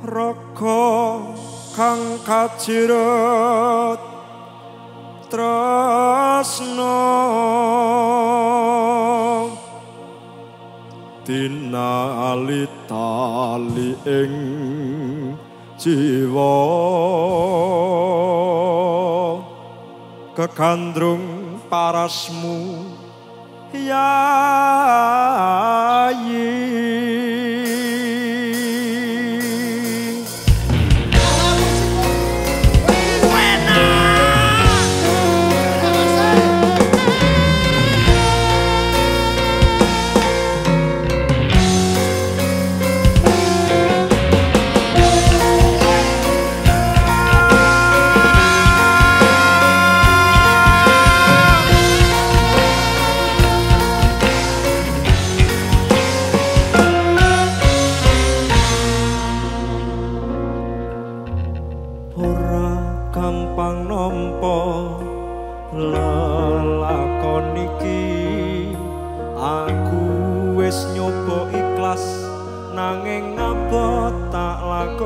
raga kang kajirat tresno tinali tali ing jiwa. Kekandrung parasmu yayi gampang nampa. Lelakon iki aku wis nyoba ikhlas nanging ngabot tak lakoni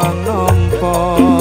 lelakon